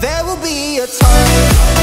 There will be a time